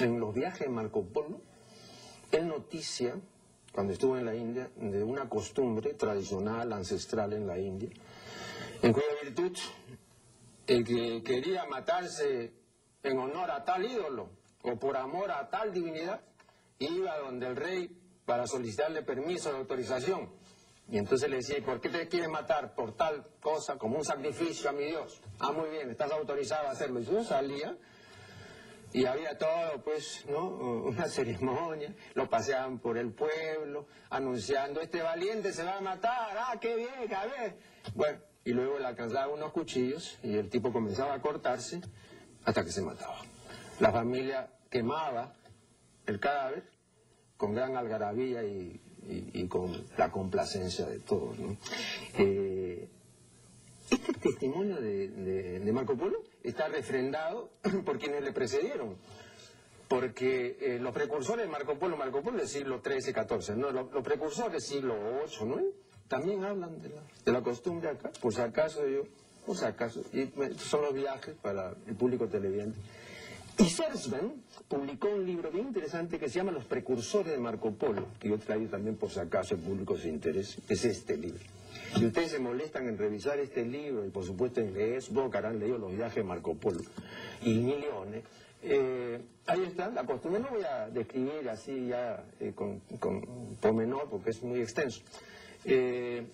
en los viajes de Marco Polo, él noticia, cuando estuvo en la India, de una costumbre tradicional, ancestral en la India, en cuya virtud el que quería matarse en honor a tal ídolo o por amor a tal divinidad, iba donde el rey para solicitarle permiso de autorización. Y entonces le decía, ¿y por qué te quieres matar por tal cosa, como un sacrificio a mi Dios? Ah, muy bien, estás autorizado a hacerlo. Y yo salía y había todo, pues, ¿no? Una ceremonia, lo paseaban por el pueblo, anunciando, este valiente se va a matar, ah, qué bien, a ver. Bueno, y luego le alcanzaban unos cuchillos y el tipo comenzaba a cortarse hasta que se mataba. La familia quemaba el cadáver con gran algarabía y, con la complacencia de todos. ¿no? Eh, testimonio de, Marco Polo está refrendado por quienes le precedieron, porque eh, los precursores de Marco Polo, Marco Polo del siglo XIII, XIV, ¿no? los, precursores del siglo VIII, ¿no? también hablan de la, de la costumbre acá, por si acaso yo, por si acaso, y son los viajes para el público televidente. Y Sersman publicó un libro bien interesante que se llama Los precursores de Marco Polo, que yo traigo también por si acaso el público se interesa, es este libro. Si ustedes se molestan en revisar este libro y por supuesto en leer, supongo que harán leído los viajes de Marco Polo y millones, eh, ahí está, la costumbre no voy a describir así ya eh, con, con menor porque es muy extenso. Eh,